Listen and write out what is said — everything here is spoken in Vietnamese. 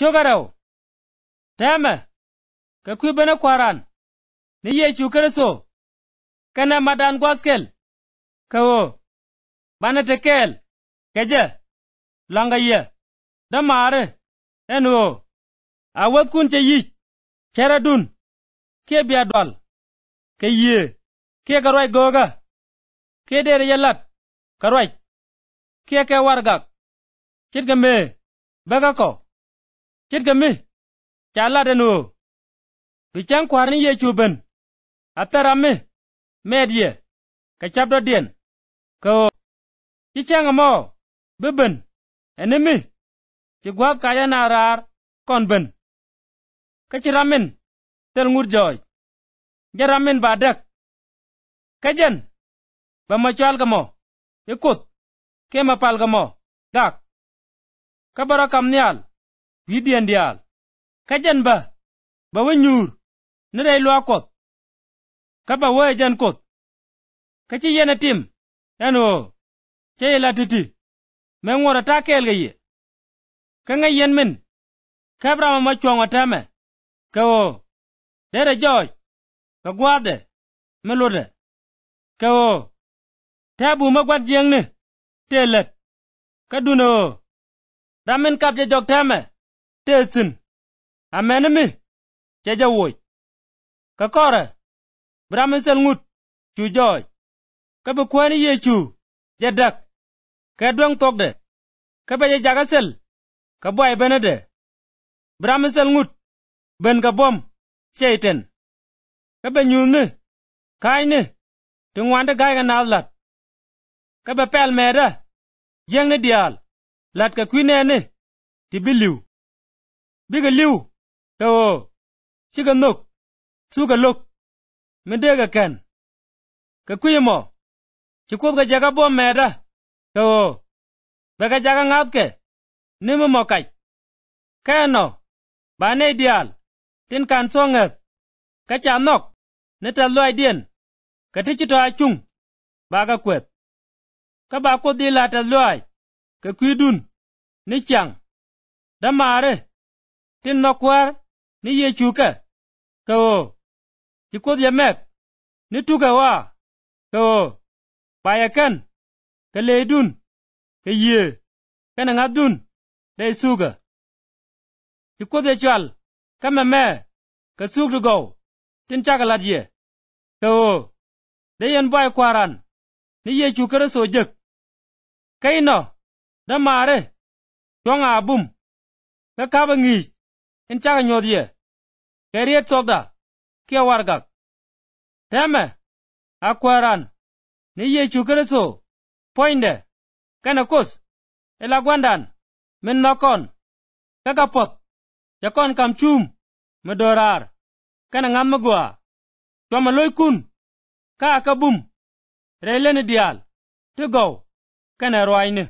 chogarau teme ka kwi bene kwaran ni yechu kereso kana madan gwaskel kawo bana tekel keje langa ye da mare eno awet kun che yich kera dun ke bia dol ke ye ke garwai goga ke dere yelat karwai ke ke wargak chit ke chit ke mi. Chala de no bichang kwarni ye chuben atara mi. Medye em, chap do dien ko chichang mo beben enemi ci gwab kaya na rar kon ben ka ci ramin tel ngur joy jaramin ba dek kajen ba ma chal ga mo ikut ke ma pal cái mo gak ka bara kam nial widien dial. Kajen ba. Ba we nyuur ne dai lwa kot. Ka ba we jan kot. Ka ci yene tim. Eno. Ce la titi me ngora ta kel ga ye. Ka nga yen min. Ka abrama ma chwong watame ka o. Dere joj ka gwade me lude ka o. Tabu ma gwat jeng ni telet ka duna o. Ramin kap je jok tame tesin. Amenimi mi? Ce ja woi ka kore bramin sel ngut. Chu joj kabe bi kwani ye chu. Je dak. Ka tokde ka be je jaga sel. Ka boy bene de. Bramin ngut. Ben ka bom cheiten. Kabe be nyul ni ti ngwande gai ka kabe lat. Ka pel meda jeng dial. Lat ka kwine ti bi bi ka liu ka o ci ka nok su ka lok mi de ka ken. Ka kwiye mo ci kut ka jaga bom meda ka o be ka jaga ngat ke ni mi mo kaj ka no, ba ne dial, tin kan so ngat ka cha nok ni ta loy dien, ka ti chito achung ba cái kwet. Ka ba ko di la ta loy, ka kwi dun, ni chang, da mare tin no kwar ni ye chu ka ka o ti ko ye mek ni tu ka wa ka o ba ya kan ka le dun ka ye ka na ngat dun dai su ka ti ko ye chal ka me me ka su du go tin cha ka la ye ka o de yen bai kwaran ni ye chu kere so jek kai no da mare chong a bum ka ka ba ngi in cha ka nyod ye ke riet sok da ke war gak teme. A kwaran ni ye chu kere so poinde. Kana kus ela gwandan. Min nokon. Ka ka pot. Jakon kam chum. Medorar kana ngam magwa choma loy kun. Ka ka bum relene dial. Ti gow kana roine